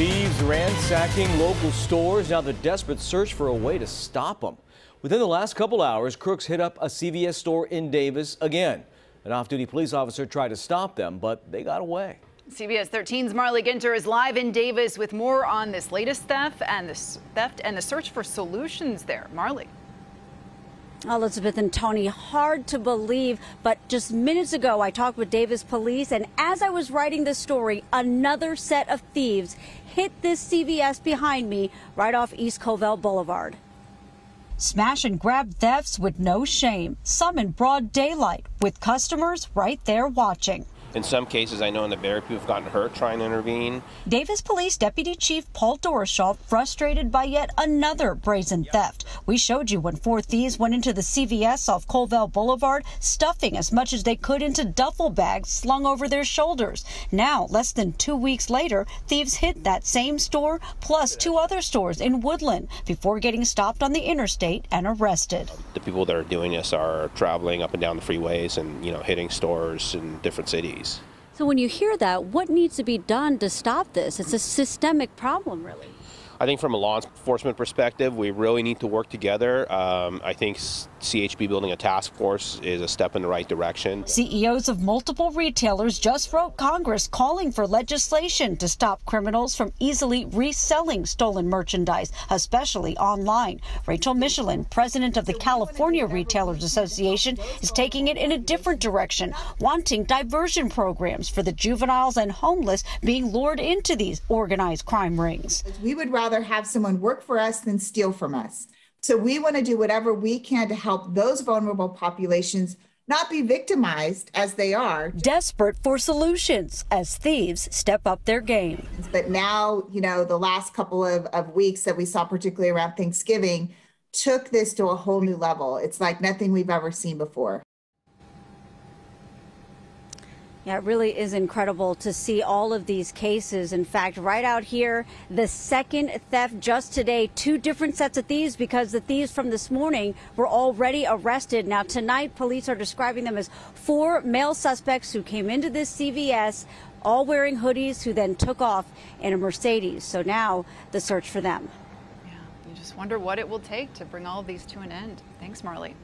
Thieves ransacking local stores. Now the desperate search for a way to stop them. Within the last couple hours, crooks hit up a CVS store in Davis again. An off-duty police officer tried to stop them, but they got away. CBS 13's Marlee Ginter is live in Davis with more on this latest theft and the theft and the search for solutions there. Marlee. Elizabeth and Tony, hard to believe, but just minutes ago I talked with Davis police, and as I was writing this story, another set of thieves hit this CVS behind me right off East Covell Boulevard. Smash and grab thefts with no shame, some in broad daylight, with customers right there watching. In some cases, I know in the very people have gotten hurt trying to intervene. Davis Police Deputy Chief Paul Doroshov frustrated by yet another brazen theft. We showed you when four thieves went into the CVS off Covell Boulevard, stuffing as much as they could into duffel bags slung over their shoulders. Now, less than two weeks later, thieves hit that same store plus two other stores in Woodland before getting stopped on the interstate and arrested. The people that are doing this are traveling up and down the freeways and, you know, hitting stores in different cities. So when you hear that, what needs to be done to stop this? It's a systemic problem, really. I think from a law enforcement perspective, we really need to work together. Um, I think CHP building a task force is a step in the right direction. CEOs of multiple retailers just wrote Congress calling for legislation to stop criminals from easily reselling stolen merchandise, especially online. Rachel Michelin, president of the California Retailers Association, is taking it in a different direction, wanting diversion programs for the juveniles and homeless being lured into these organized crime rings. We would rather rather have someone work for us than steal from us. So we want to do whatever we can to help those vulnerable populations not be victimized as they are. Desperate for solutions as thieves step up their game. But now, you know, the last couple of, of weeks that we saw, particularly around Thanksgiving, took this to a whole new level. It's like nothing we've ever seen before. Yeah, it really is incredible to see all of these cases. In fact, right out here, the second theft just today, two different sets of thieves because the thieves from this morning were already arrested. Now, tonight, police are describing them as four male suspects who came into this CVS, all wearing hoodies, who then took off in a Mercedes. So now the search for them. Yeah, you just wonder what it will take to bring all of these to an end. Thanks, Marlee.